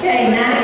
Okay, now.